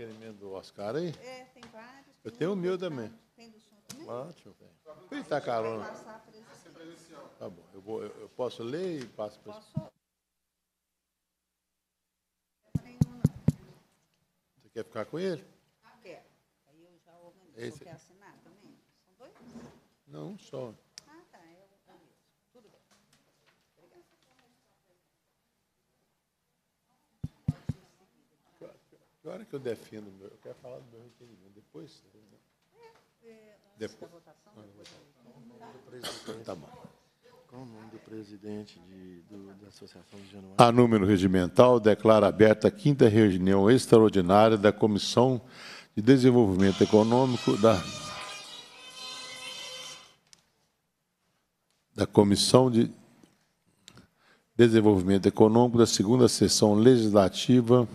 requerimento do Oscar aí? É, tem vários. Eu tenho o meu também. Tem do senhor também? Ah, ver. Ele tá carona. Tá bom. Eu, vou, eu, eu posso ler e passo para Posso? Você quer ficar com ele? Quero. Aí eu já organizo. Esse- senhor quer assinar também? São dois? Não, só. Ah, tá. Eu organizo. Tudo bem. Hora que eu defendo o meu? Eu quero falar do meu requerimento. Depois? Depois. Tá bom. Qual o nome do presidente de, do- da Associação de Januário? A número regimental declara aberta a quinta reunião extraordinária da Comissão de Desenvolvimento Econômico da da Comissão de Desenvolvimento Econômico da segunda sessão legislativa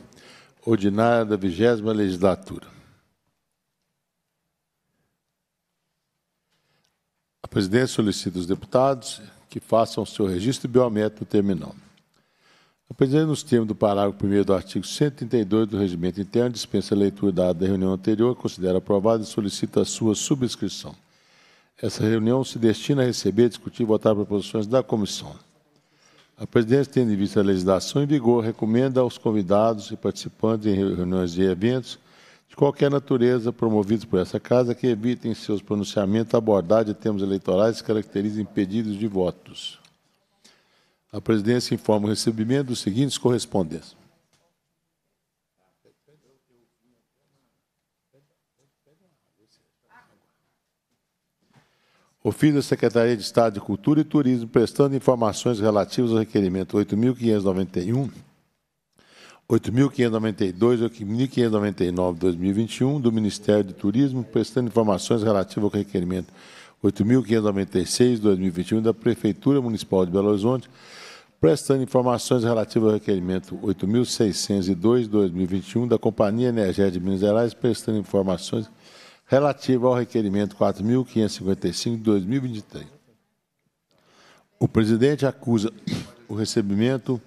ordinária da vigésima legislatura. A presidência solicita aos deputados que façam o seu registro biométrico no terminal. A presidência, nos termos do parágrafo 1 do artigo 132 do Regimento Interno, dispensa a leitura da ata da reunião anterior, considera aprovada e solicita a sua subscrição. Essa reunião se destina a receber, discutir e votar proposições da comissão. A presidência, tendo em vista a legislação em vigor, recomenda aos convidados e participantes em reuniões e eventos de qualquer natureza promovidos por essa Casa que evitem em seus pronunciamentos a abordagem de termos eleitorais que caracterizem pedidos de votos. A presidência informa o recebimento dos seguintes correspondências. Ofício da Secretaria de Estado de Cultura e Turismo prestando informações relativas ao requerimento 8.591, 8.592 e 8.599 de 2021 do Ministério de Turismo, prestando informações relativas ao requerimento 8.596 de 2021 da Prefeitura Municipal de Belo Horizonte, prestando informações relativas ao requerimento 8.602 de 2021 da Companhia Energética de Minas Gerais, prestando informações relativas ao requerimento 4.555 de 2023. O presidente acusa o recebimento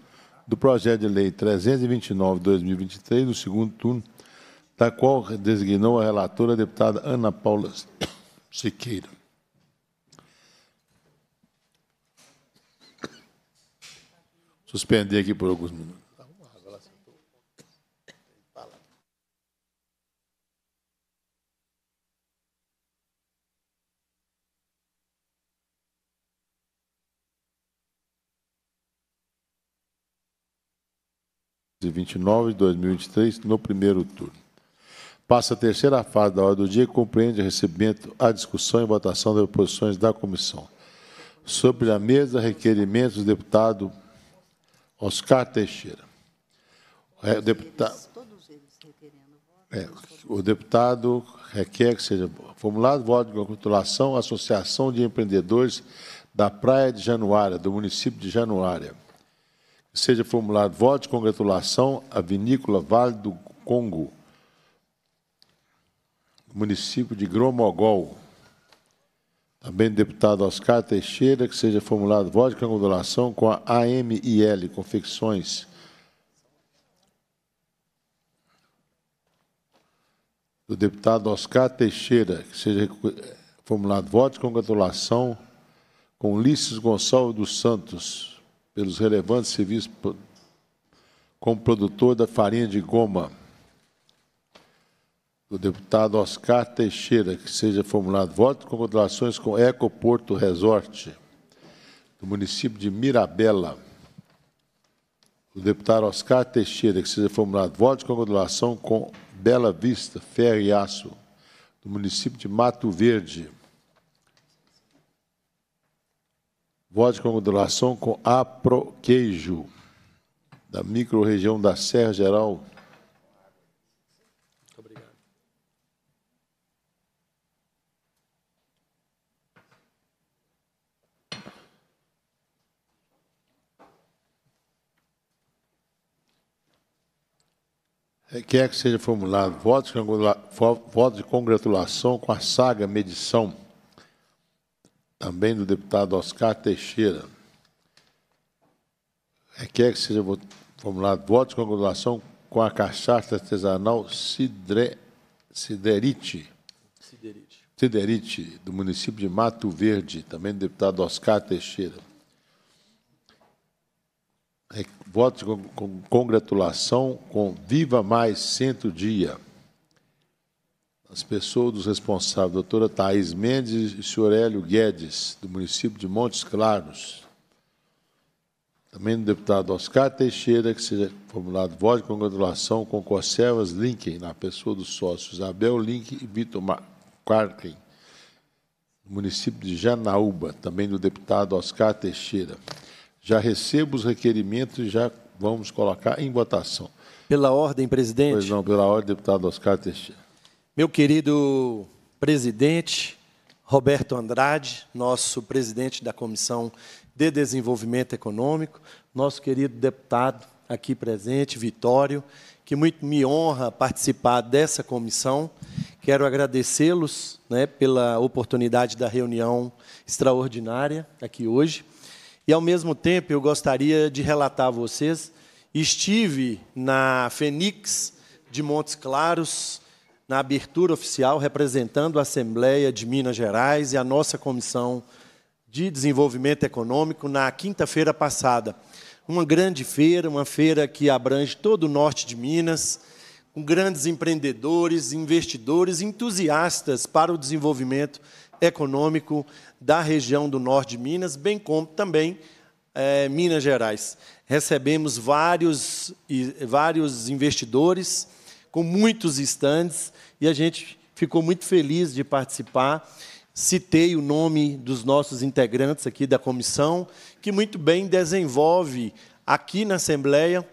do projeto de lei 329 de 2023, do segundo turno, da qual designou a relatora a deputada Ana Paula Siqueira. Suspender aqui por alguns minutos. e 29 de 2023, no primeiro turno. Passa a terceira fase da ordem do dia, que compreende o recebimento, a discussão e votação das proposições da comissão. Sobre a mesa, requerimentos do deputado Oscar Teixeira. É, o deputado, é, o deputado requer que seja formulado voto de congratulação à Associação de Empreendedores da Praia de Januária, do município de Januária. Seja formulado voto de congratulação à Vinícola Vale do Congo, município de Gromogol. Também do deputado Oscar Teixeira, que seja formulado voto de congratulação com a AMIL Confecções, do deputado Oscar Teixeira, que seja formulado voto de congratulação com Ulisses Gonçalves dos Santos, pelos relevantes serviços como produtor da farinha de goma. Do deputado Oscar Teixeira, que seja formulado voto de congratulações com Ecoporto Resort, do município de Mirabela. Do deputado Oscar Teixeira, que seja formulado voto de congratulação com Bela Vista, Ferro e Aço, do município de Mato Verde. Voto de congratulação com Apro Queijo, da microrregião da Serra Geral. Requer que seja formulado voto de congratula- vo- voto de congratulação com a saga Medição, também do deputado Oscar Teixeira. Requer que seja formulado voto de congratulação com a cachaça artesanal Cidre, Ciderite, Siderite. Ciderite, do município de Mato Verde, também do deputado Oscar Teixeira. Re- Voto de con- con- congratulação com Viva Mais Centro Dia. As pessoas dos responsáveis, doutora Thaís Mendes e senhor Hélio Guedes, do município de Montes Claros. Também do deputado Oscar Teixeira, que seja formulado voto de congratulação com conservas Lincoln, na pessoa dos sócios Isabel Lincoln e Vitor Quarken, do município de Janaúba, também do deputado Oscar Teixeira. Já recebo os requerimentos e já vamos colocar em votação. Pela ordem, presidente. Pois não, pela ordem, deputado Oscar Teixeira. Meu querido presidente Roberto Andrade, nosso presidente da Comissão de Desenvolvimento Econômico, nosso querido deputado aqui presente, Vitório, que muito me honra participar dessa comissão. Quero agradecê-los né, pela oportunidade da reunião extraordinária aqui hoje. E, ao mesmo tempo, eu gostaria de relatar a vocês, estive na Fenix de Montes Claros, na abertura oficial, representando a Assembleia de Minas Gerais e a nossa Comissão de Desenvolvimento Econômico na quinta-feira passada. Uma grande feira, uma feira que abrange todo o norte de Minas, com grandes empreendedores, investidores, entusiastas para o desenvolvimento econômico da região do norte de Minas, bem como também eh, Minas Gerais. Recebemos vários, vários investidores com muitos estandes e a gente ficou muito feliz de participar. Citei o nome dos nossos integrantes aqui da comissão, que muito bem desenvolve aqui na Assembleia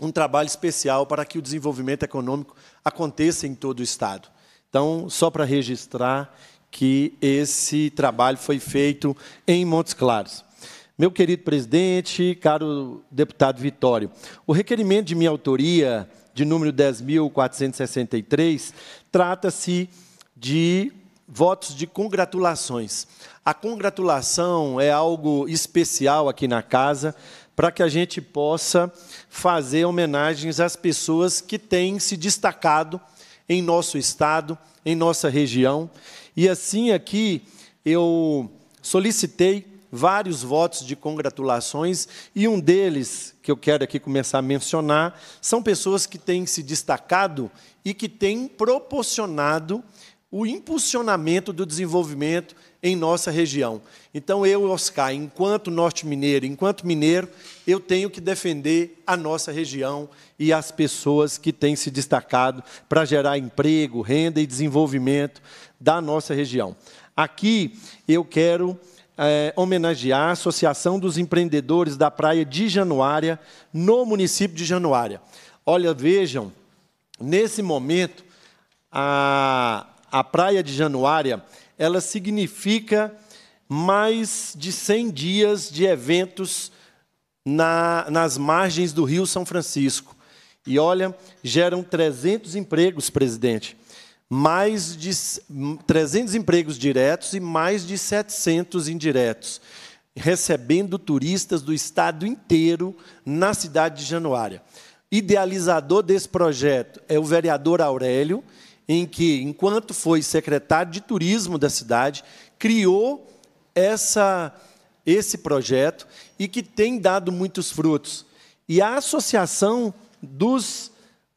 um trabalho especial para que o desenvolvimento econômico aconteça em todo o Estado. Então, só para registrar que esse trabalho foi feito em Montes Claros. Meu querido presidente, caro deputado Vitório, o requerimento de minha autoria, de número 10.463, trata-se de votos de congratulações. A congratulação é algo especial aqui na casa para que a gente possa fazer homenagens às pessoas que têm se destacado em nosso estado, em nossa região. E assim aqui eu solicitei vários votos de congratulações e um deles que eu quero aqui começar a mencionar são pessoas que têm se destacado e que têm proporcionado o impulsionamento do desenvolvimento em nossa região. Então, eu, Oscar, enquanto norte-mineiro, enquanto mineiro, eu tenho que defender a nossa região e as pessoas que têm se destacado para gerar emprego, renda e desenvolvimento da nossa região. Aqui, eu quero eh, homenagear a Associação dos Empreendedores da Praia de Januária, no município de Januária. Olha, vejam, nesse momento, a, a Praia de Januária, ela significa mais de 100 dias de eventos na, nas margens do Rio São Francisco. E olha, geram 300 empregos, presidente. Mais de 300 empregos diretos e mais de 700 indiretos, recebendo turistas do estado inteiro na cidade de Januária. Idealizador desse projeto é o vereador Aurélio, em que, enquanto foi secretário de turismo da cidade, criou essa, esse projeto e que tem dado muitos frutos. E a associação dos,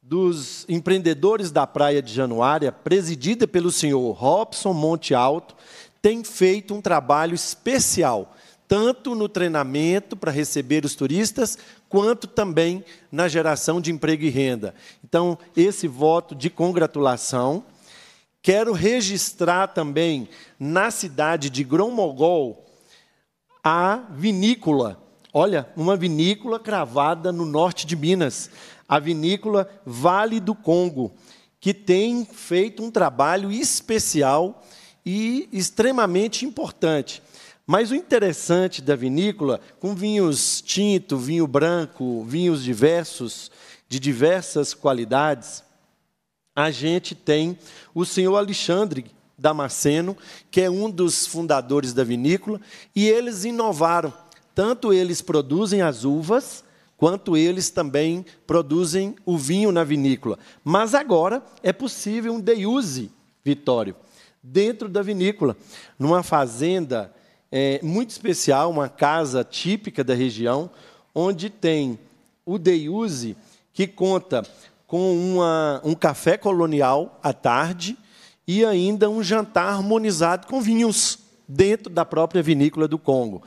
dos empreendedores da Praia de Januária, presidida pelo senhor Robson Monte Alto, tem feito um trabalho especial, tanto no treinamento para receber os turistas, quanto também na geração de emprego e renda. Então, esse voto de congratulação. Quero registrar também na cidade de Grão-Mogol a vinícola. Olha, uma vinícola cravada no norte de Minas, a vinícola Vale do Congo, que tem feito um trabalho especial e extremamente importante. Mas o interessante da vinícola, com vinhos tinto, vinho branco, vinhos diversos, de diversas qualidades, a gente tem o senhor Alexandre Damasceno, que é um dos fundadores da vinícola, e eles inovaram. Tanto eles produzem as uvas, quanto eles também produzem o vinho na vinícola. Mas agora é possível um deuse, Vitório, dentro da vinícola, numa fazenda é, muito especial, uma casa típica da região, onde tem o deuse que conta com uma, um café colonial à tarde e ainda um jantar harmonizado com vinhos dentro da própria vinícola do Congo.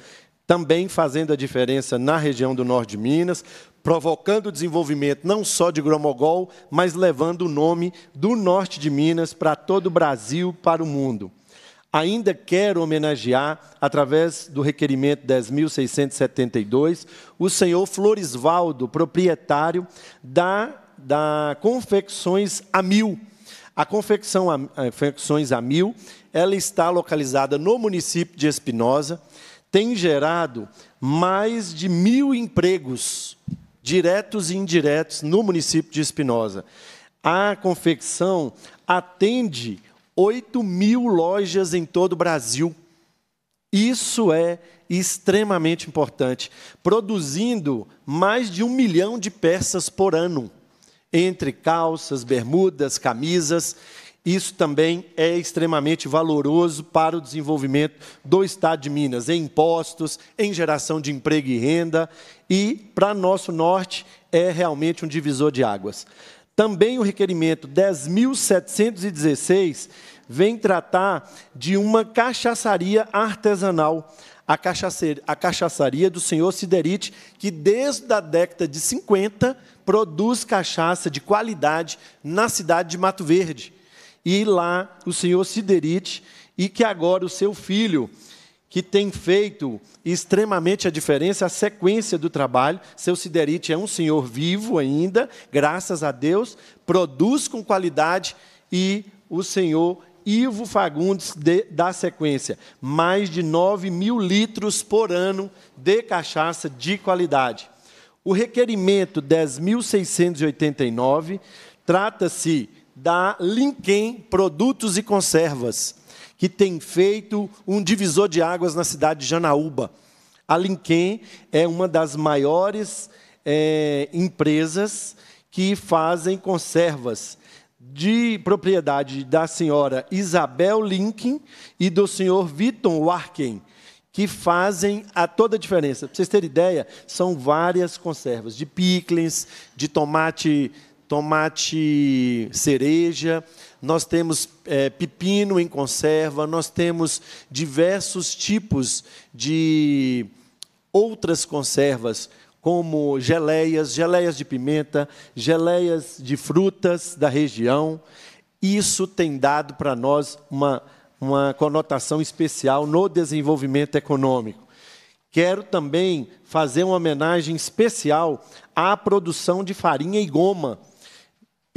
Também fazendo a diferença na região do norte de Minas, provocando o desenvolvimento não só de Gromogol, mas levando o nome do norte de Minas para todo o Brasil, para o mundo. Ainda quero homenagear, através do requerimento 10.672, o senhor Florisvaldo, proprietário da, da Confecções a Mil. A Confecção a, Confecções a Mil ela está localizada no município de Espinosa, tem gerado mais de mil empregos, diretos e indiretos, no município de Espinosa. A confecção atende 8 mil lojas em todo o Brasil. Isso é extremamente importante, produzindo mais de um milhão de peças por ano, entre calças, bermudas, camisas isso também é extremamente valoroso para o desenvolvimento do Estado de Minas, em impostos, em geração de emprego e renda, e para nosso norte é realmente um divisor de águas. Também o requerimento 10.716 vem tratar de uma cachaçaria artesanal, a cachaçaria, a cachaçaria do senhor Siderite, que desde a década de 50 produz cachaça de qualidade na cidade de Mato Verde e lá o senhor Siderite, e que agora o seu filho, que tem feito extremamente a diferença, a sequência do trabalho. Seu Siderite é um senhor vivo ainda, graças a Deus, produz com qualidade e o senhor Ivo Fagundes de, da sequência. Mais de 9 mil litros por ano de cachaça de qualidade. O requerimento 10.689 trata-se da Linkem Produtos e Conservas, que tem feito um divisor de águas na cidade de Janaúba. A Linkem é uma das maiores é, empresas que fazem conservas de propriedade da senhora Isabel Lincoln e do senhor Vitor Warken, que fazem a toda a diferença. Para vocês terem ideia, são várias conservas de picles, de tomate tomate cereja, nós temos é, pepino em conserva, nós temos diversos tipos de outras conservas, como geleias, geleias de pimenta, geleias de frutas da região. Isso tem dado para nós uma, uma conotação especial no desenvolvimento econômico. Quero também fazer uma homenagem especial à produção de farinha e goma,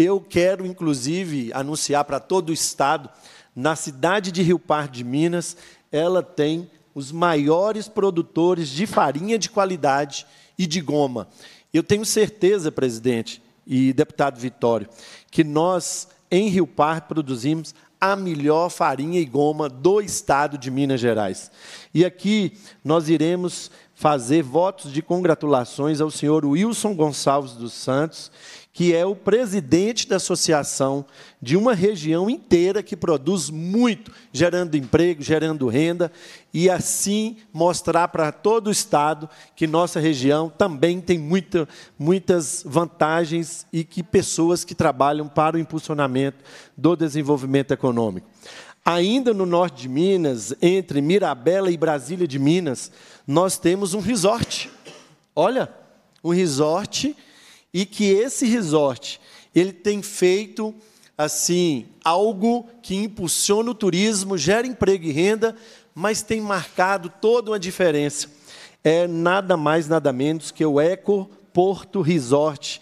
eu quero, inclusive, anunciar para todo o Estado, na cidade de Rio Pardo de Minas, ela tem os maiores produtores de farinha de qualidade e de goma. Eu tenho certeza, presidente e deputado Vitório, que nós, em Rio Pardo, produzimos a melhor farinha e goma do estado de Minas Gerais. E aqui nós iremos fazer votos de congratulações ao senhor Wilson Gonçalves dos Santos que é o presidente da associação de uma região inteira que produz muito, gerando emprego, gerando renda, e assim mostrar para todo o Estado que nossa região também tem muita, muitas vantagens e que pessoas que trabalham para o impulsionamento do desenvolvimento econômico. Ainda no norte de Minas, entre Mirabela e Brasília de Minas, nós temos um resort. Olha, um resort e que esse resort ele tem feito assim algo que impulsiona o turismo, gera emprego e renda, mas tem marcado toda uma diferença. É nada mais nada menos que o Eco Porto Resort,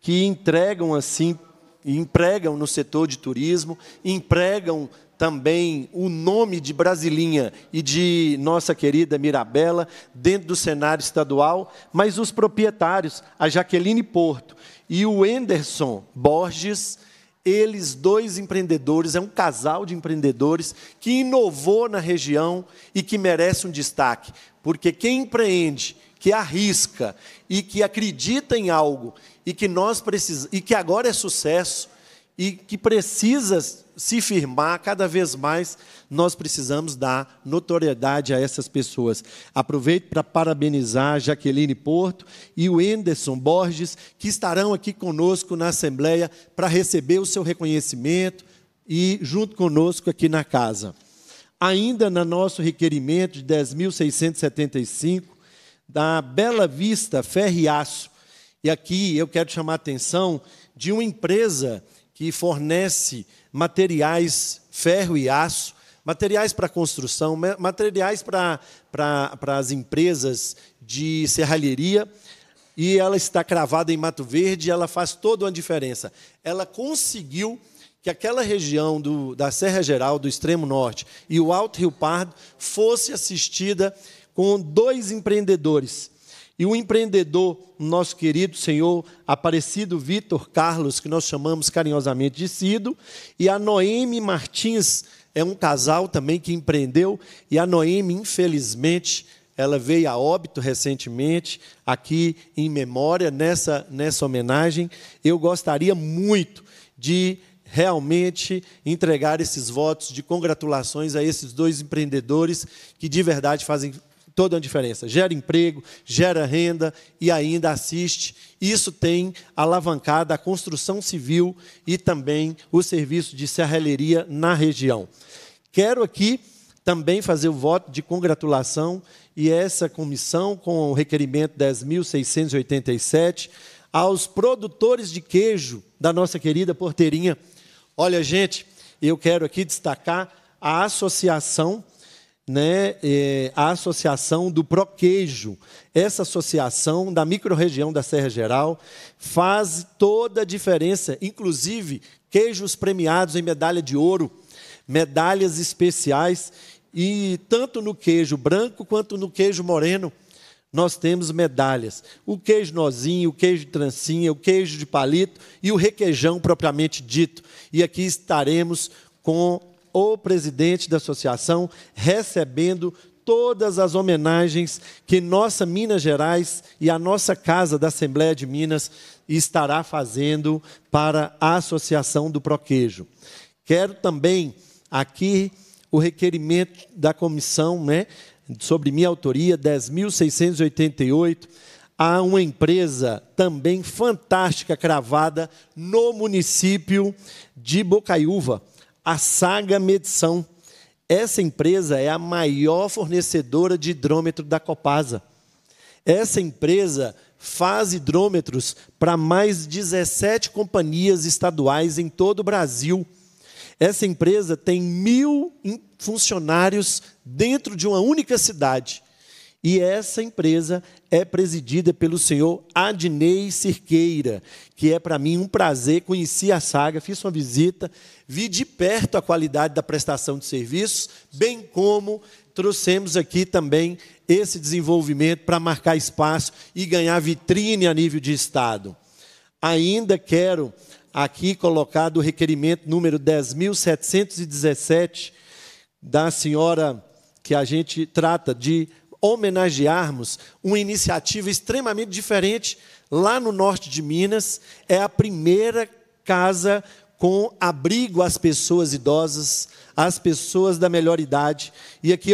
que entregam assim, empregam no setor de turismo, empregam também o nome de Brasilinha e de nossa querida Mirabela dentro do cenário estadual, mas os proprietários, a Jaqueline Porto e o Enderson Borges, eles dois empreendedores, é um casal de empreendedores que inovou na região e que merece um destaque, porque quem empreende, que arrisca e que acredita em algo e que nós precisamos e que agora é sucesso e que precisa se firmar cada vez mais, nós precisamos dar notoriedade a essas pessoas. Aproveito para parabenizar Jaqueline Porto e o Enderson Borges, que estarão aqui conosco na Assembleia para receber o seu reconhecimento e junto conosco aqui na casa. Ainda no nosso requerimento de 10.675, da Bela Vista Ferriaço, e aqui eu quero chamar a atenção de uma empresa que fornece materiais, ferro e aço, materiais para construção, materiais para, para, para as empresas de serralheria, e ela está cravada em Mato Verde, ela faz toda uma diferença. Ela conseguiu que aquela região do, da Serra Geral, do extremo norte, e o Alto Rio Pardo fosse assistida com dois empreendedores e o empreendedor, nosso querido senhor Aparecido Vitor Carlos, que nós chamamos carinhosamente de Cido, e a Noemi Martins, é um casal também que empreendeu, e a Noemi, infelizmente, ela veio a óbito recentemente, aqui em memória, nessa, nessa homenagem. Eu gostaria muito de realmente entregar esses votos de congratulações a esses dois empreendedores que de verdade fazem toda a diferença. Gera emprego, gera renda e ainda assiste. Isso tem alavancado a construção civil e também o serviço de serralheria na região. Quero aqui também fazer o voto de congratulação e essa comissão, com o requerimento 10.687, aos produtores de queijo da nossa querida Porteirinha. Olha, gente, eu quero aqui destacar a associação né, é, a associação do Proqueijo. Essa associação da microrregião da Serra Geral faz toda a diferença, inclusive queijos premiados em medalha de ouro, medalhas especiais, e tanto no queijo branco quanto no queijo moreno nós temos medalhas. O queijo nozinho, o queijo de trancinha, o queijo de palito e o requeijão propriamente dito. E aqui estaremos com o presidente da associação, recebendo todas as homenagens que nossa Minas Gerais e a nossa Casa da Assembleia de Minas estará fazendo para a Associação do Proquejo. Quero também aqui o requerimento da comissão, né, sobre minha autoria, 10.688, a uma empresa também fantástica cravada no município de Bocaiúva a Saga Medição. Essa empresa é a maior fornecedora de hidrômetro da Copasa. Essa empresa faz hidrômetros para mais 17 companhias estaduais em todo o Brasil. Essa empresa tem mil funcionários dentro de uma única cidade. E essa empresa é presidida pelo senhor Adnei Cirqueira, que é para mim um prazer. Conheci a saga, fiz uma visita, vi de perto a qualidade da prestação de serviços, bem como trouxemos aqui também esse desenvolvimento para marcar espaço e ganhar vitrine a nível de Estado. Ainda quero aqui colocar do requerimento número 10.717 da senhora que a gente trata de homenagearmos uma iniciativa extremamente diferente lá no norte de Minas. É a primeira casa com abrigo às pessoas idosas, às pessoas da melhor idade. E aqui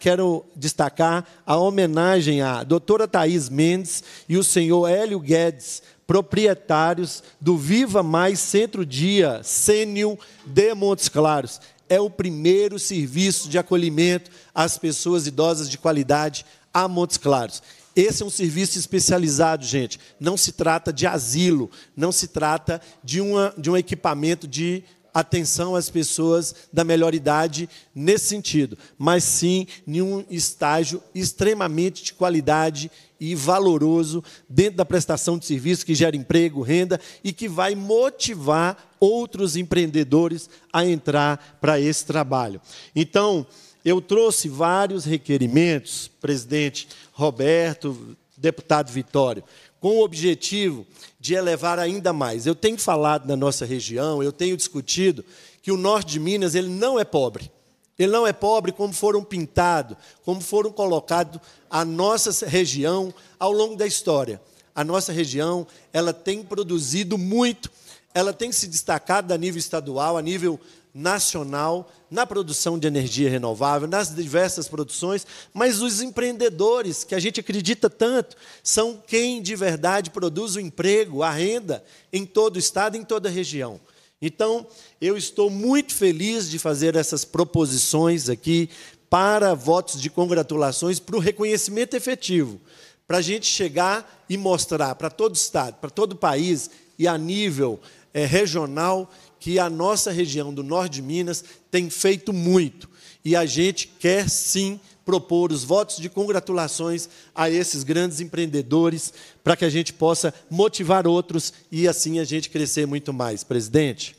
quero destacar a homenagem à doutora Thais Mendes e o senhor Hélio Guedes, proprietários do Viva Mais Centro Dia Sênior de Montes Claros é o primeiro serviço de acolhimento às pessoas idosas de qualidade a Montes Claros. Esse é um serviço especializado, gente. Não se trata de asilo, não se trata de, uma, de um equipamento de atenção às pessoas da melhor idade nesse sentido, mas sim em um estágio extremamente de qualidade e valoroso dentro da prestação de serviço que gera emprego, renda e que vai motivar outros empreendedores a entrar para esse trabalho. Então, eu trouxe vários requerimentos, presidente Roberto, deputado Vitório, com o objetivo de elevar ainda mais. Eu tenho falado na nossa região, eu tenho discutido que o norte de Minas ele não é pobre. Ele não é pobre como foram pintados, como foram colocados a nossa região ao longo da história. A nossa região, ela tem produzido muito, ela tem se destacado a nível estadual, a nível nacional, na produção de energia renovável, nas diversas produções, mas os empreendedores, que a gente acredita tanto, são quem de verdade produz o emprego, a renda em todo o estado, em toda a região. Então, eu estou muito feliz de fazer essas proposições aqui para votos de congratulações para o reconhecimento efetivo, para a gente chegar e mostrar para todo o Estado, para todo o país e a nível é, regional que a nossa região do norte de Minas tem feito muito. E a gente quer sim propor os votos de congratulações a esses grandes empreendedores, para que a gente possa motivar outros e assim a gente crescer muito mais. Presidente,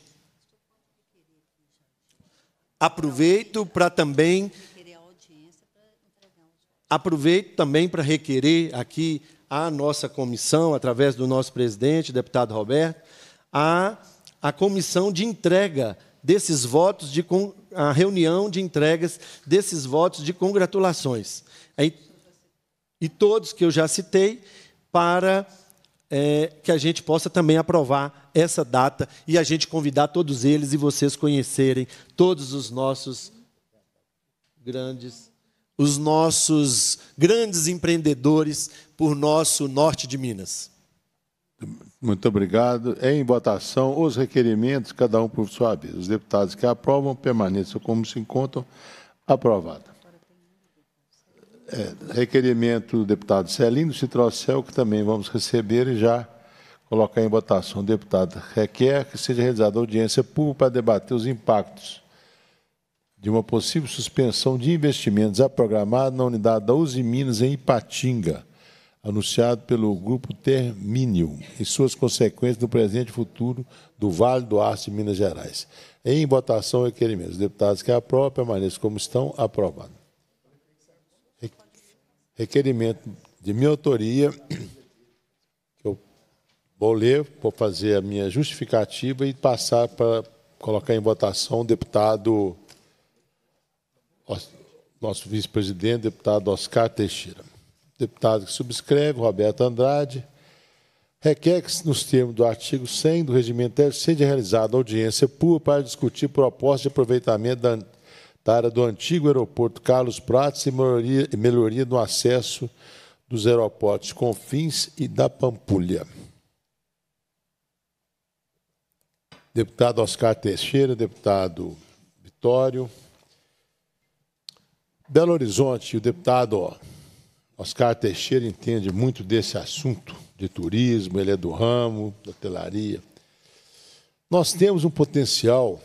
aproveito para também aproveito também para requerer aqui à nossa comissão, através do nosso presidente, deputado Roberto, a a comissão de entrega desses votos, de a reunião de entregas desses votos de congratulações. E todos que eu já citei, para é, que a gente possa também aprovar essa data e a gente convidar todos eles e vocês conhecerem todos os nossos grandes os nossos grandes empreendedores por nosso norte de Minas. Muito obrigado. Em votação, os requerimentos, cada um por sua vez. Os deputados que aprovam permaneçam como se encontram. Aprovado. É, requerimento do deputado Celino Citrocel, que também vamos receber e já colocar em votação. O deputado requer que seja realizada audiência pública para debater os impactos de uma possível suspensão de investimentos programar na unidade da Uzi Minas em Ipatinga anunciado pelo Grupo Termínio e suas consequências no presente e futuro do Vale do Aço de Minas Gerais. Em votação, requerimento. Os deputados que aprovam permaneçam como estão, aprovado. Requerimento de minha autoria, que eu vou ler, vou fazer a minha justificativa e passar para colocar em votação o deputado, nosso vice-presidente, deputado Oscar Teixeira deputado que subscreve, Roberto Andrade, requer que, nos termos do artigo 100 do Regimento seja realizada audiência pública para discutir proposta de aproveitamento da, da área do antigo aeroporto Carlos Prates e melhoria, melhoria no acesso dos aeroportos Confins e da Pampulha. Deputado Oscar Teixeira, deputado Vitório. Belo Horizonte, o deputado Oscar Teixeira entende muito desse assunto de turismo, ele é do ramo, da hotelaria. Nós temos um potencial,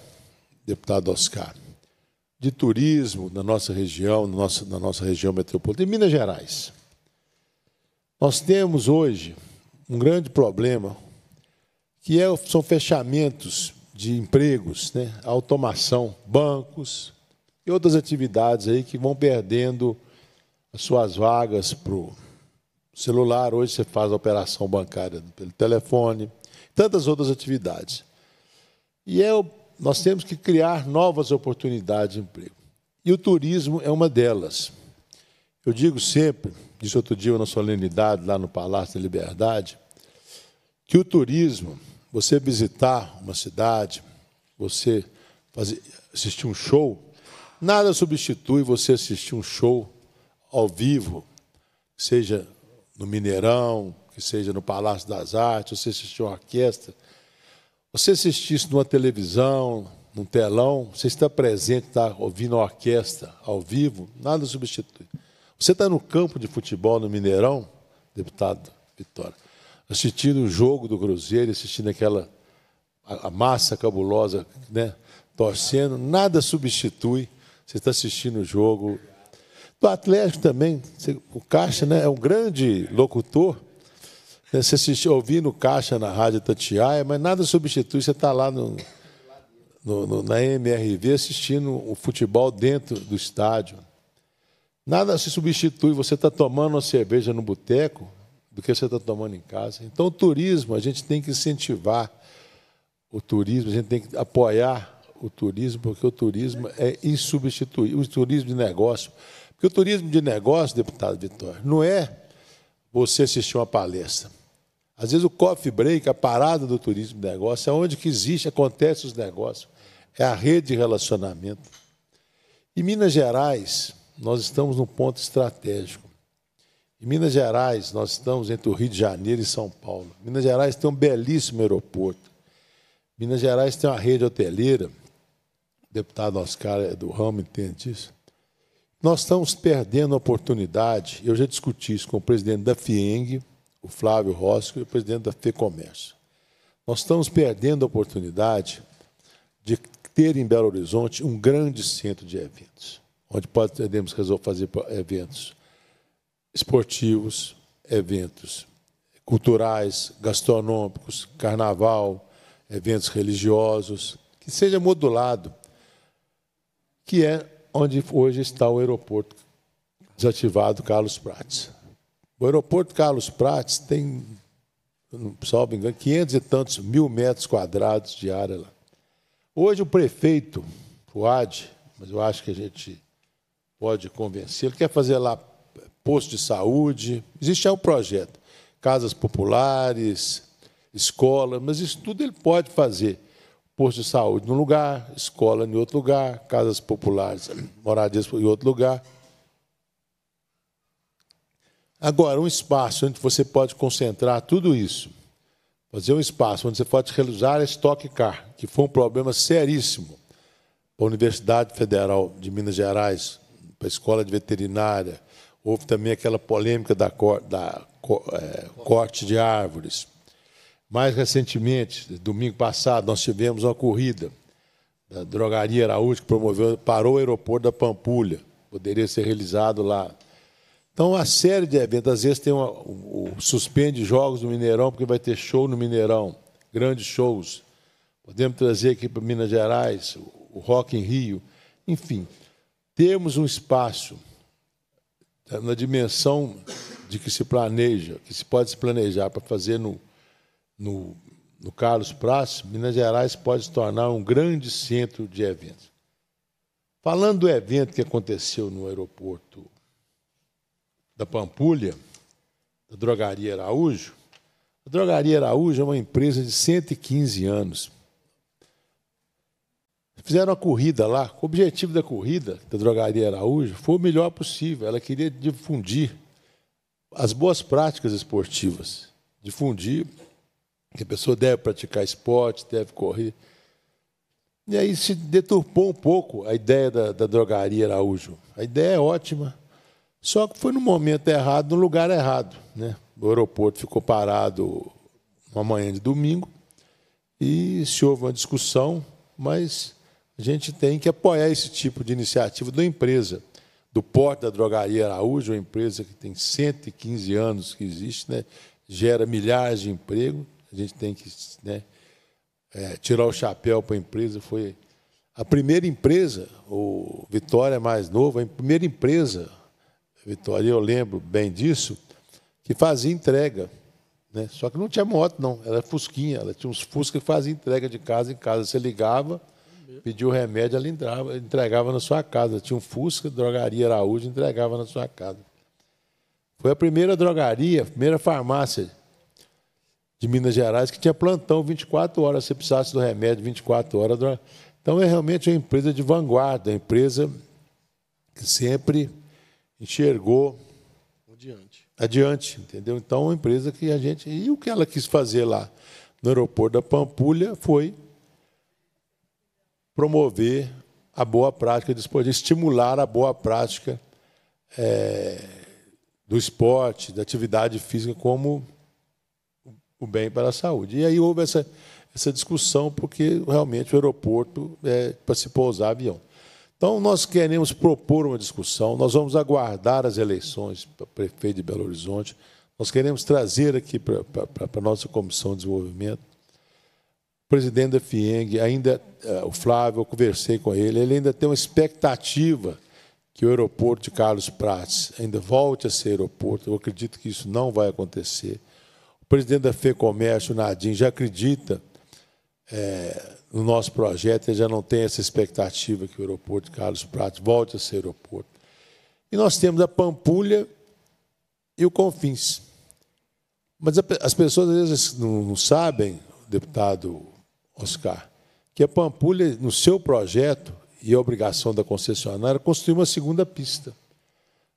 deputado Oscar, de turismo na nossa região, na nossa, na nossa região metropolitana, em Minas Gerais. Nós temos hoje um grande problema, que é, são fechamentos de empregos, né? automação, bancos e outras atividades aí que vão perdendo as suas vagas para o celular. Hoje você faz a operação bancária pelo telefone, tantas outras atividades. E é, nós temos que criar novas oportunidades de emprego. E o turismo é uma delas. Eu digo sempre, disse outro dia na solenidade lá no Palácio da Liberdade, que o turismo, você visitar uma cidade, você fazer, assistir um show, nada substitui você assistir um show ao vivo, seja no Mineirão, que seja no Palácio das Artes, você assistir uma orquestra, você assistisse numa televisão, num telão, você está presente, está ouvindo a orquestra ao vivo, nada substitui. Você está no campo de futebol no Mineirão, deputado Vitória, assistindo o jogo do Cruzeiro, assistindo aquela a massa cabulosa, né, torcendo, nada substitui. Você está assistindo o jogo do Atlético também, o Caixa né, é um grande locutor. Né, você assistiu, ouvindo Caixa na Rádio Tatiaia, mas nada substitui você estar tá lá no, no, no, na MRV assistindo o futebol dentro do estádio. Nada se substitui você estar tá tomando uma cerveja no boteco do que você está tomando em casa. Então, o turismo, a gente tem que incentivar o turismo, a gente tem que apoiar o turismo, porque o turismo é insubstituível. O turismo de negócio. Porque o turismo de negócio, deputado Vitório, não é você assistir uma palestra. Às vezes o coffee break, a parada do turismo de negócio, é onde que existe, acontece os negócios. É a rede de relacionamento. Em Minas Gerais, nós estamos num ponto estratégico. Em Minas Gerais, nós estamos entre o Rio de Janeiro e São Paulo. Minas Gerais tem um belíssimo aeroporto. Minas Gerais tem uma rede hoteleira. Deputado Oscar é do ramo, entende isso. Nós estamos perdendo a oportunidade, eu já discuti isso com o presidente da FIENG, o Flávio Rosco, e o presidente da FEComércio. Nós estamos perdendo a oportunidade de ter em Belo Horizonte um grande centro de eventos, onde podemos fazer eventos esportivos, eventos culturais, gastronômicos, carnaval, eventos religiosos, que seja modulado, que é onde hoje está o aeroporto desativado Carlos Prates. O aeroporto Carlos Prates tem, salvo engano, 500 e tantos mil metros quadrados de área lá. Hoje o prefeito, o AD, mas eu acho que a gente pode convencer, ele quer fazer lá posto de saúde, existe já o projeto, casas populares, escola, mas isso tudo ele pode fazer posto de saúde num lugar, escola em outro lugar, casas populares, moradias em outro lugar. Agora, um espaço onde você pode concentrar tudo isso, fazer um espaço onde você pode realizar a Car, que foi um problema seríssimo para a Universidade Federal de Minas Gerais, para a Escola de Veterinária. Houve também aquela polêmica da, da é, corte de árvores. Mais recentemente, domingo passado, nós tivemos uma corrida da Drogaria Araújo, que promoveu, parou o aeroporto da Pampulha. Poderia ser realizado lá. Então, uma série de eventos. Às vezes tem uma, suspende jogos no Mineirão, porque vai ter show no Mineirão, grandes shows. Podemos trazer aqui para Minas Gerais o Rock em Rio. Enfim, temos um espaço na dimensão de que se planeja, que se pode se planejar para fazer no no, no Carlos Praça, Minas Gerais pode se tornar um grande centro de eventos. Falando do evento que aconteceu no aeroporto da Pampulha, da Drogaria Araújo, a Drogaria Araújo é uma empresa de 115 anos. Fizeram uma corrida lá. O objetivo da corrida da Drogaria Araújo foi o melhor possível. Ela queria difundir as boas práticas esportivas, difundir que a pessoa deve praticar esporte, deve correr. E aí se deturpou um pouco a ideia da, da drogaria Araújo. A ideia é ótima, só que foi no momento errado, no lugar errado. Né? O aeroporto ficou parado uma manhã de domingo e se houve uma discussão, mas a gente tem que apoiar esse tipo de iniciativa da empresa, do porte da drogaria Araújo, uma empresa que tem 115 anos que existe, né? gera milhares de empregos, a gente tem que né, é, tirar o chapéu para a empresa. Foi a primeira empresa, o Vitória é mais novo, a primeira empresa, Vitória, eu lembro bem disso, que fazia entrega. Né? Só que não tinha moto, não, era Fusquinha, ela tinha uns Fusca que fazia entrega de casa em casa. Você ligava, pedia o remédio, ela entregava, entregava na sua casa. Tinha um Fusca, drogaria Araújo, entregava na sua casa. Foi a primeira drogaria, a primeira farmácia de Minas Gerais que tinha plantão 24 horas, se precisasse do remédio 24 horas. Então é realmente uma empresa de vanguarda, uma empresa que sempre enxergou adiante. Adiante, entendeu? Então, uma empresa que a gente. E o que ela quis fazer lá no aeroporto da Pampulha foi promover a boa prática do esporte, estimular a boa prática é, do esporte, da atividade física como o bem para a saúde. E aí houve essa, essa discussão, porque realmente o aeroporto é para se pousar avião. Então, nós queremos propor uma discussão, nós vamos aguardar as eleições para prefeito de Belo Horizonte, nós queremos trazer aqui para, para, para a nossa Comissão de Desenvolvimento. O presidente da FIENG, ainda, eh, o Flávio, eu conversei com ele, ele ainda tem uma expectativa que o aeroporto de Carlos Prates ainda volte a ser aeroporto. Eu acredito que isso não vai acontecer presidente da FEComércio, Nadim, já acredita é, no nosso projeto, ele já não tem essa expectativa que o aeroporto Carlos Prates volte a ser aeroporto. E nós temos a Pampulha e o Confins. Mas as pessoas às vezes não sabem, deputado Oscar, que a Pampulha, no seu projeto, e a obrigação da concessionária, construir uma segunda pista.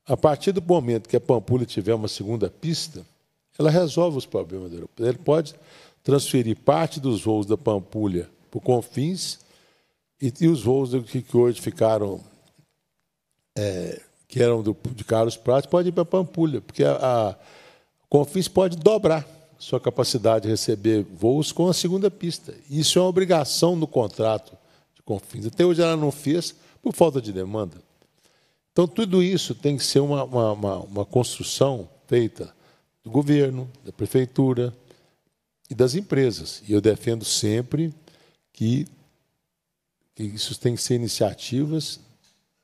A partir do momento que a Pampulha tiver uma segunda pista, ela resolve os problemas do aeroporto. Ele pode transferir parte dos voos da Pampulha para o Confins e, e, os voos que, que hoje ficaram, é, que eram do, de Carlos Prates, pode ir para a Pampulha, porque a, a Confins pode dobrar sua capacidade de receber voos com a segunda pista. Isso é uma obrigação no contrato de Confins. Até hoje ela não fez por falta de demanda. Então, tudo isso tem que ser uma, uma, uma, uma construção feita do governo, da prefeitura e das empresas. E eu defendo sempre que, que isso tem que ser iniciativas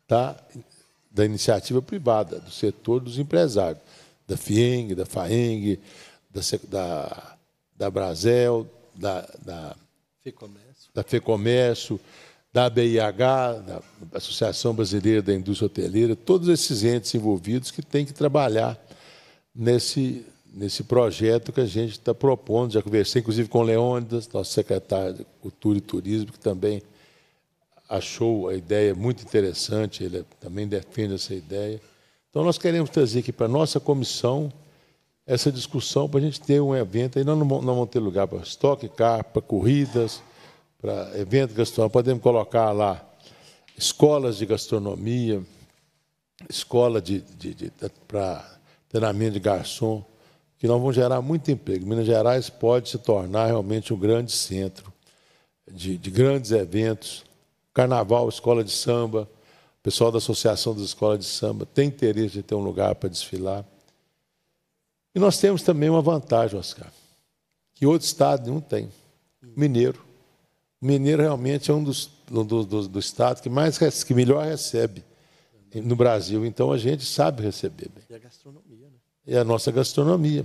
da, da iniciativa privada, do setor dos empresários, da FIENG, da FAENG, da, da, da Brasel, da, da, FEComércio. da FEComércio, da BIH, da Associação Brasileira da Indústria Hoteleira, todos esses entes envolvidos que têm que trabalhar nesse, nesse projeto que a gente está propondo. Já conversei, inclusive, com o Leônidas, nosso secretário de Cultura e Turismo, que também achou a ideia muito interessante, ele também defende essa ideia. Então, nós queremos trazer aqui para a nossa comissão essa discussão para a gente ter um evento. Aí nós não vamos ter lugar para estoque, car, para corridas, para eventos gastronômicos. Podemos colocar lá escolas de gastronomia, escola de, de, de para treinamento de garçom, que nós vamos gerar muito emprego. Minas Gerais pode se tornar realmente um grande centro de, de grandes eventos. Carnaval, escola de samba, o pessoal da Associação das Escolas de Samba tem interesse de ter um lugar para desfilar. E nós temos também uma vantagem, Oscar, que outro estado não tem. Mineiro. Mineiro realmente é um dos, do, do, do estados que mais que melhor recebe no Brasil. Então a gente sabe receber bem. E a gastronomia, E a nossa gastronomia,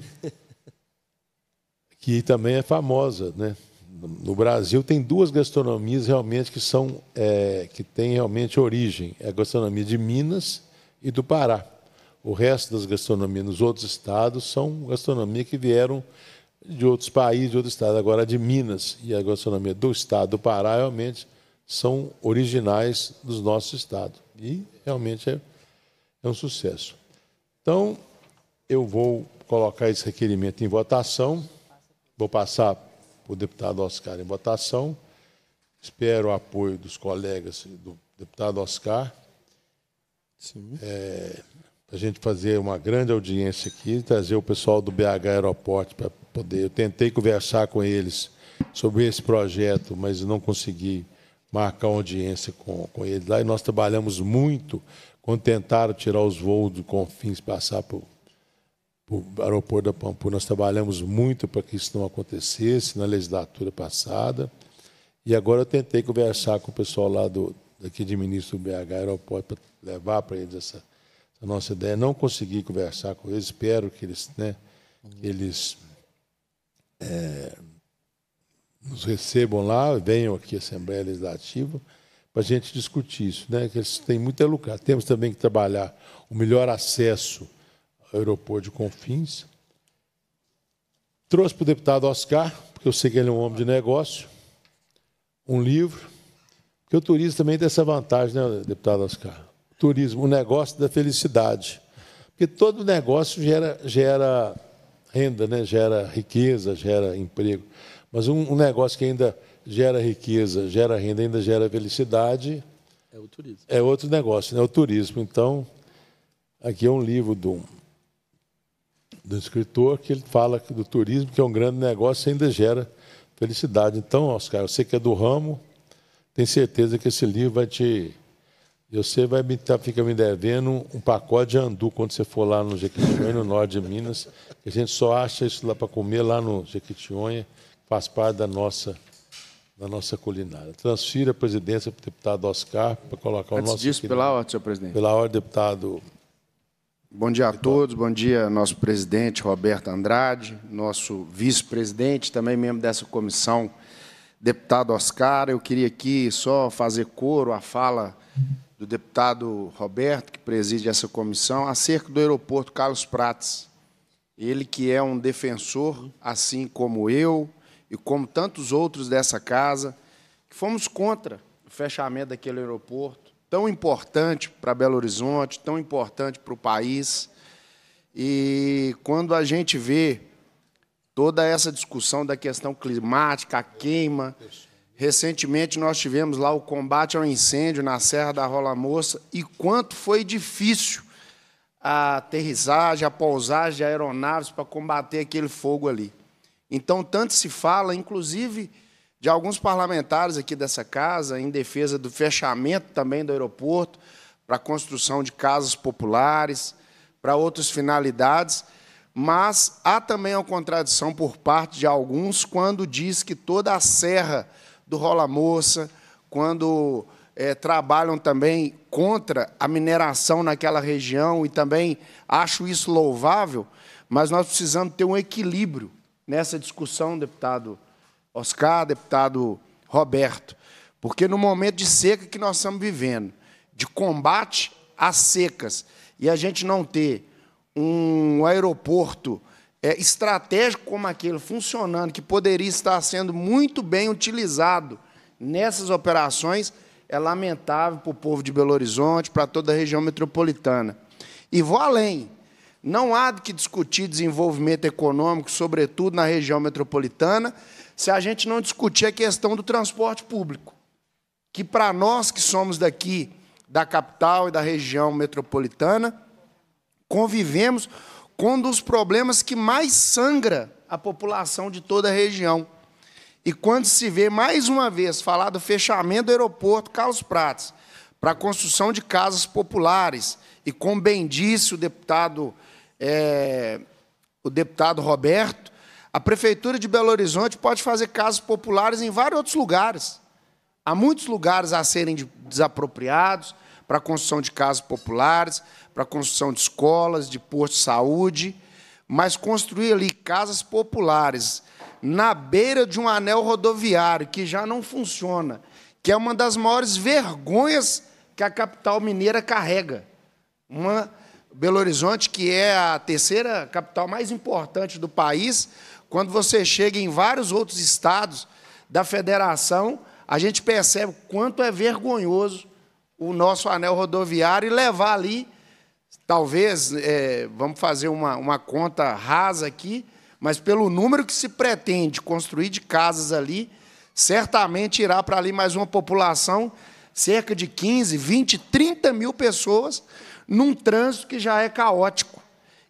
que também é famosa, né? No Brasil tem duas gastronomias realmente que são é, que têm realmente origem, é a gastronomia de Minas e do Pará. O resto das gastronomias nos outros estados são gastronomia que vieram de outros países, de outros estados. Agora, a de Minas e a gastronomia do estado do Pará realmente são originais dos nossos estados. E realmente é, é um sucesso. Então, eu vou colocar esse requerimento em votação. Vou passar para o deputado Oscar em votação. Espero o apoio dos colegas do deputado Oscar. É, a gente fazer uma grande audiência aqui, trazer o pessoal do BH Aeroporto para poder. Eu tentei conversar com eles sobre esse projeto, mas não consegui marcar uma audiência com, com eles lá. E nós trabalhamos muito quando tentaram tirar os voos do Confins, passar para o aeroporto da Pampulha. Nós trabalhamos muito para que isso não acontecesse na legislatura passada. E agora eu tentei conversar com o pessoal lá do, daqui de ministro do BH Aeroporto para levar para eles essa a nossa ideia não conseguir conversar com eles, espero que eles, né, eles é, nos recebam lá, venham aqui à Assembleia Legislativa, para a gente discutir isso, né, que eles têm muito a lucrar. Temos também que trabalhar o melhor acesso aeroporto de Confins. Trouxe para o deputado Oscar, porque eu sei que ele é um homem de negócio, um livro, porque o turismo também tem essa vantagem, né, deputado Oscar? turismo, o negócio da felicidade. Porque todo negócio gera, gera renda, né? gera riqueza, gera emprego. Mas um, um, negócio que ainda gera riqueza, gera renda, ainda gera felicidade. É o turismo. É outro negócio, né? o turismo. Então, aqui é um livro do, do escritor que ele fala do turismo, que é um grande negócio e ainda gera felicidade. Então, Oscar, você que é do ramo, tem certeza que esse livro vai te você vai me, tá, fica me devendo um pacote de andu quando você for lá no Jequitinhonha, no norte de Minas. A gente só acha isso lá para comer lá no Jequitinhonha, faz parte da nossa, da nossa culinária. Transfira a presidência para o deputado Oscar para colocar Antes o nosso. disso, pela ordem, senhor presidente. Pela ordem, deputado. Bom dia a todos, bom dia nosso presidente Roberto Andrade, nosso vice-presidente, também membro dessa comissão deputado Oscar, eu queria aqui só fazer coro à fala do deputado Roberto, que preside essa comissão, acerca do aeroporto Carlos Prates. Ele que é um defensor, assim como eu e como tantos outros dessa casa, que fomos contra o fechamento daquele aeroporto, tão importante para Belo Horizonte, tão importante para o país. E quando a gente vê toda essa discussão da questão climática, a queima, recentemente nós tivemos lá o combate ao incêndio na Serra da Rola Moça e quanto foi difícil a aterrissagem, a pousagem de aeronaves para combater aquele fogo ali. Então, tanto se fala, inclusive de alguns parlamentares aqui dessa casa, em defesa do fechamento também do aeroporto, para a construção de casas populares, para outras finalidades, mas há também uma contradição por parte de alguns quando diz que toda a serra do Rola Moça, quando é, trabalham também contra a mineração naquela região e também acho isso louvável, mas nós precisamos ter um equilíbrio nessa discussão, deputado Oscar, deputado Roberto, porque no momento de seca que nós estamos vivendo, de combate às secas, e a gente não ter um aeroporto é, estratégico como aquele funcionando, que poderia estar sendo muito bem utilizado nessas operações, é lamentável para o povo de Belo Horizonte, para toda a região metropolitana. E vou além. Não há que discutir desenvolvimento econômico, sobretudo na região metropolitana, se a gente não discutir a questão do transporte público, que para nós que somos daqui da capital e da região metropolitana, convivemos com um dos problemas que mais sangra a população de toda a região. E quando se vê mais uma vez falar do fechamento do aeroporto Carlos Prates para a construção de casas populares, e como bem disse o deputado, é, o deputado Roberto, a Prefeitura de Belo Horizonte pode fazer casas populares em vários outros lugares. Há muitos lugares a serem desapropriados para a construção de casas populares, para a construção de escolas, de postos de saúde, mas construir ali casas populares na beira de um anel rodoviário que já não funciona, que é uma das maiores vergonhas que a capital mineira carrega. Uma Belo Horizonte, que é a terceira capital mais importante do país, quando você chega em vários outros estados da federação, a gente percebe quanto é vergonhoso o nosso anel rodoviário e levar ali, talvez, é, vamos fazer uma, uma conta rasa aqui, mas pelo número que se pretende construir de casas ali, certamente irá para ali mais uma população, cerca de 15, 20, 30 mil pessoas, num trânsito que já é caótico.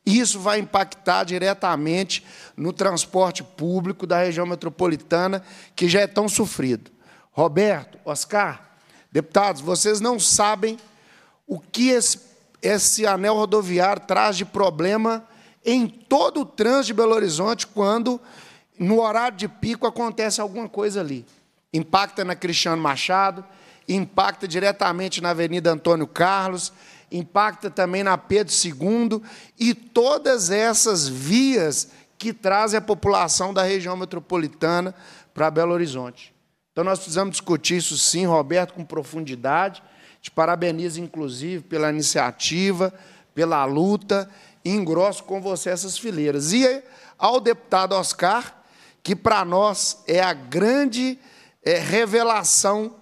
Isso vai impactar diretamente no transporte público da região metropolitana, que já é tão sofrido. Roberto, Oscar, deputados, vocês não sabem o que esse, esse anel rodoviário traz de problema em todo o trânsito de Belo Horizonte quando, no horário de pico, acontece alguma coisa ali. Impacta na Cristiano Machado, impacta diretamente na Avenida Antônio Carlos, impacta também na Pedro II e todas essas vias que trazem a população da região metropolitana para Belo Horizonte. Então, nós precisamos discutir isso sim, Roberto, com profundidade. Te parabenizo, inclusive, pela iniciativa, pela luta, e engrosso com você essas fileiras. E ao deputado Oscar, que para nós é a grande é, revelação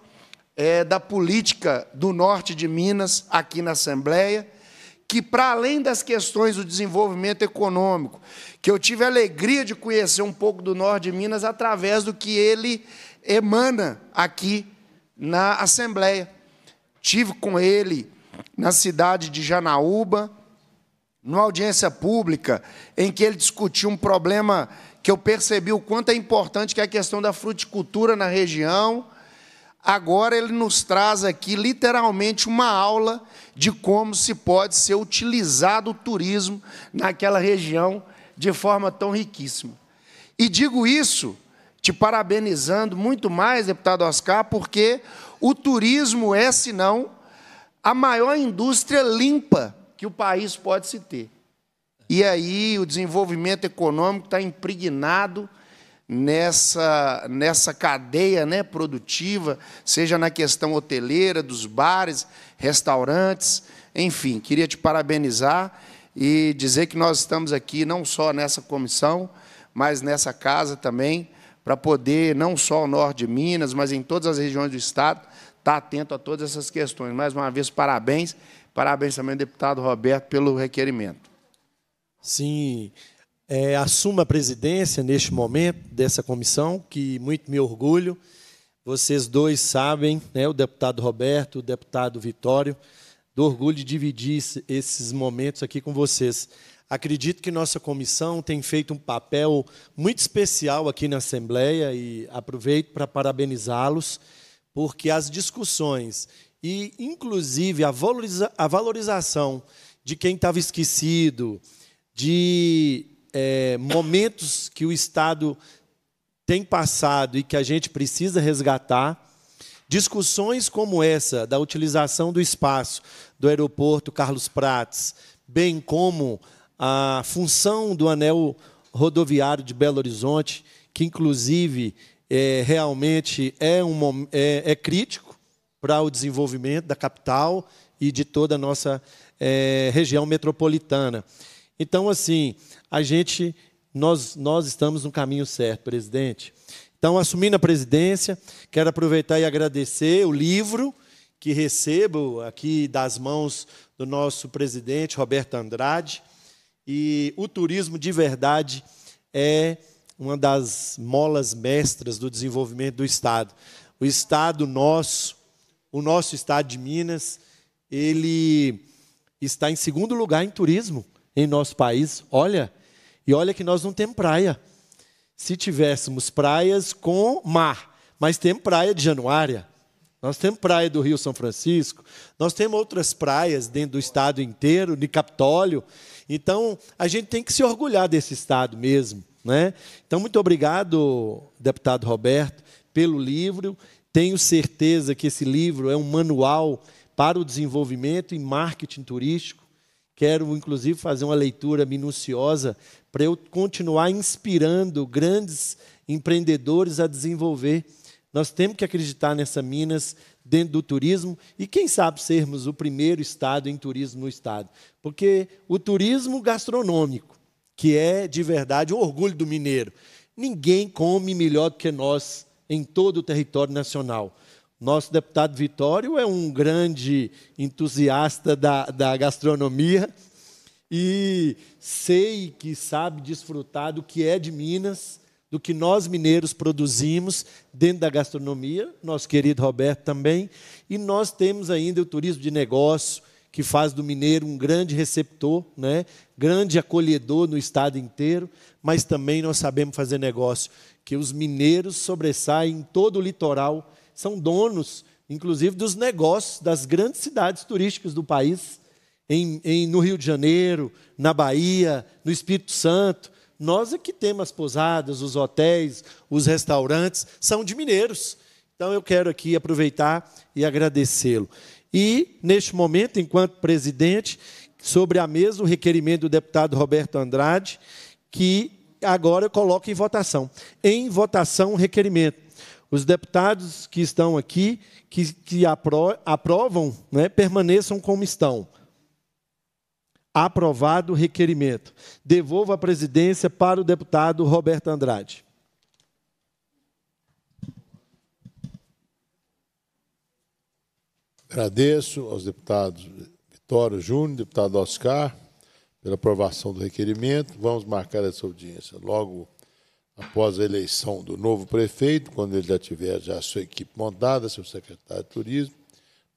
é, da política do norte de Minas aqui na Assembleia, que, para além das questões do desenvolvimento econômico, que eu tive a alegria de conhecer um pouco do norte de Minas através do que ele emana aqui na Assembleia. Tive com ele na cidade de Janaúba, numa audiência pública, em que ele discutiu um problema que eu percebi o quanto é importante, que é a questão da fruticultura na região, Agora ele nos traz aqui literalmente uma aula de como se pode ser utilizado o turismo naquela região de forma tão riquíssima. E digo isso te parabenizando muito mais, deputado Oscar, porque o turismo é, senão, a maior indústria limpa que o país pode se ter. E aí o desenvolvimento econômico está impregnado nessa, nessa cadeia né, produtiva, seja na questão hoteleira, dos bares, restaurantes, enfim, queria te parabenizar e dizer que nós estamos aqui não só nessa comissão, mas nessa casa também, para poder, não só o norte de Minas, mas em todas as regiões do Estado, estar atento a todas essas questões. Mais uma vez, parabéns. Parabéns também deputado Roberto pelo requerimento. Sim, é, assumo a presidência neste momento dessa comissão, que muito me orgulho. Vocês dois sabem, né, o deputado Roberto, o deputado Vitório, do orgulho de dividir esses momentos aqui com vocês. Acredito que nossa comissão tem feito um papel muito especial aqui na Assembleia e aproveito para parabenizá-los, porque as discussões e, inclusive, a, valoriza a valorização de quem estava esquecido, de é, momentos que o Estado tem passado e que a gente precisa resgatar, discussões como essa, da utilização do espaço do aeroporto Carlos Prates, bem como a função do anel rodoviário de Belo Horizonte, que inclusive é, realmente é, um, é, é crítico para o desenvolvimento da capital e de toda a nossa é, região metropolitana. Então, assim, a gente, nós, nós estamos no caminho certo, presidente. Então, assumindo a presidência, quero aproveitar e agradecer o livro que recebo aqui das mãos do nosso presidente, Roberto Andrade, e o turismo de verdade é uma das molas mestras do desenvolvimento do Estado. O Estado nosso, o nosso Estado de Minas, ele está em segundo lugar em turismo em nosso país. Olha, e olha que nós não temos praia. Se tivéssemos praias com mar, mas temos praia de Januária, nós temos praia do Rio São Francisco, nós temos outras praias dentro do estado inteiro, de Capitólio, então, a gente tem que se orgulhar desse Estado mesmo. Né? Então, muito obrigado, deputado Roberto, pelo livro. Tenho certeza que esse livro é um manual para o desenvolvimento e marketing turístico. Quero, inclusive, fazer uma leitura minuciosa para eu continuar inspirando grandes empreendedores a desenvolver. Nós temos que acreditar nessa Minas dentro do turismo e, quem sabe, sermos o primeiro estado em turismo no estado. Porque o turismo gastronômico, que é de verdade o orgulho do mineiro, ninguém come melhor do que nós em todo o território nacional. Nosso deputado Vitório é um grande entusiasta da, da gastronomia e sei que sabe desfrutar do que é de Minas do que nós mineiros produzimos dentro da gastronomia, nosso querido Roberto também, e nós temos ainda o turismo de negócio, que faz do mineiro um grande receptor, né? grande acolhedor no estado inteiro, mas também nós sabemos fazer negócio, que os mineiros sobressaem em todo o litoral, são donos, inclusive, dos negócios das grandes cidades turísticas do país, em, em, no Rio de Janeiro, na Bahia, no Espírito Santo, nós é que temos as pousadas, os hotéis, os restaurantes, são de mineiros. Então eu quero aqui aproveitar e agradecê-lo. E, neste momento, enquanto presidente, sobre a mesa o requerimento do deputado Roberto Andrade, que agora eu coloco em votação. Em votação o requerimento. Os deputados que estão aqui, que, que aprovam, né, permaneçam como estão. Aprovado o requerimento. Devolvo a presidência para o deputado Roberto Andrade. Agradeço aos deputados Vitório Júnior, deputado Oscar, pela aprovação do requerimento. Vamos marcar essa audiência logo após a eleição do novo prefeito, quando ele já tiver já a sua equipe montada, seu secretário de turismo.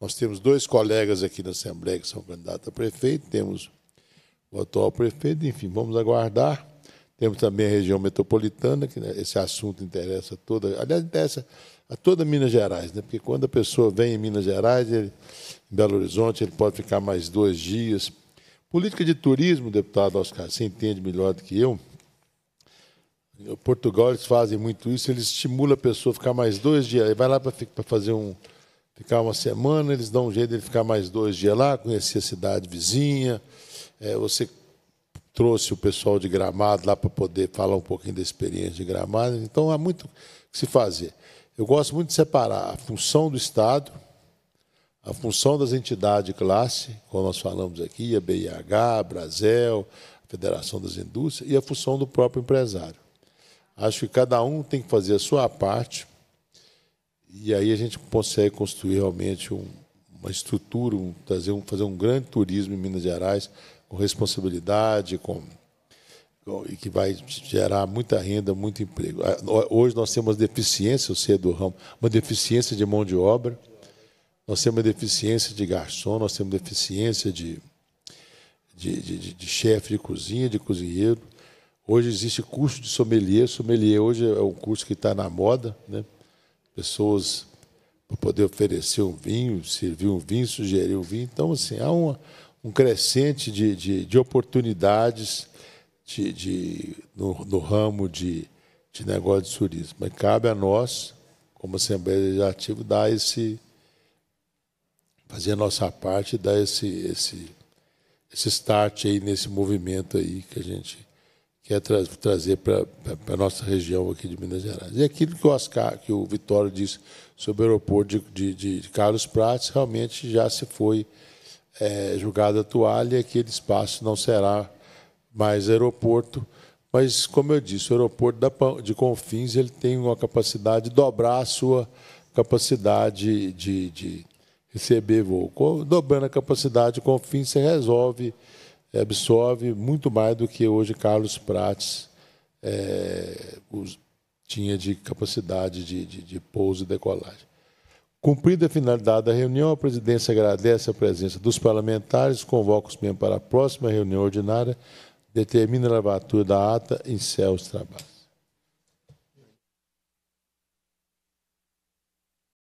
Nós temos dois colegas aqui na Assembleia que são candidatos a prefeito, temos o atual prefeito, enfim, vamos aguardar. Temos também a região metropolitana, que né, esse assunto interessa toda, aliás, interessa a toda Minas Gerais, né? porque quando a pessoa vem em Minas Gerais, ele, em Belo Horizonte, ele pode ficar mais dois dias. Política de turismo, deputado Oscar, você entende melhor do que eu. Em Portugal, eles fazem muito isso, eles estimulam a pessoa a ficar mais dois dias, vai lá para fazer um. ficar uma semana, eles dão um jeito de ele ficar mais dois dias lá, conhecer a cidade vizinha, é, você trouxe o pessoal de Gramado lá para poder falar um pouquinho da experiência de Gramado. Então, há muito que se fazer. Eu gosto muito de separar a função do Estado, a função das entidades de classe, como nós falamos aqui, a BIH, a Brasel, a Federação das Indústrias, e a função do próprio empresário. Acho que cada um tem que fazer a sua parte, e aí a gente consegue construir realmente um, uma estrutura, um, trazer um, fazer um grande turismo em Minas Gerais, com responsabilidade, com, e que vai gerar muita renda, muito emprego. Ah, hoje nós temos deficiência, eu sei do ramo, uma deficiência de mão de obra, nós temos deficiência de garçom, nós temos deficiência de, de, de, de chefe de cozinha, de cozinheiro. Hoje existe curso de sommelier. Sommelier hoje é um curso que está na moda. Né? Pessoas para poder oferecer um vinho, servir um vinho, sugerir um vinho. Então, assim, há uma, um crescente de, de, de oportunidades de, de, no, no ramo de, de negócio de turismo. Mas cabe a nós, como Assembleia Legislativa, dar esse, fazer a nossa parte e dar esse, esse, esse start aí nesse movimento aí que a gente quer tra trazer para a nossa região aqui de Minas Gerais. E aquilo que o Oscar, que o Vitório disse sobre o aeroporto de, de, de Carlos Prates, realmente já se foi é, julgada a toalha, aquele espaço não será mais aeroporto, mas, como eu disse, o aeroporto de Confins ele tem uma capacidade de dobrar a sua capacidade de, de receber voo. Dobrando a capacidade o fim, você resolve, absorve muito mais do que hoje Carlos Prates é, tinha de capacidade de, de, de pouso e decolagem. Cumprida a finalidade da reunião, a presidência agradece a presença dos parlamentares, convoca os membros para a próxima reunião ordinária, determina a lavatura da ata e encerra os trabalhos.